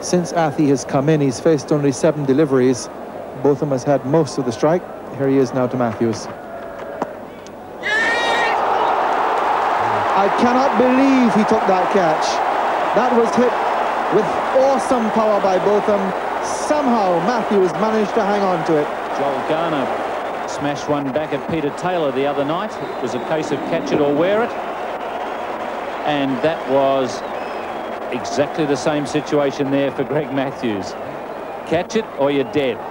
Since Athey has come in, he's faced only seven deliveries. Botham has had most of the strike. Here he is now to Matthews. I cannot believe he took that catch. That was hit with awesome power by Botham. Somehow Matthews managed to hang on to it. Joel Garner smashed one back at Peter Taylor the other night. It was a case of catch it or wear it. And that was exactly the same situation there for Greg Matthews. Catch it or you're dead.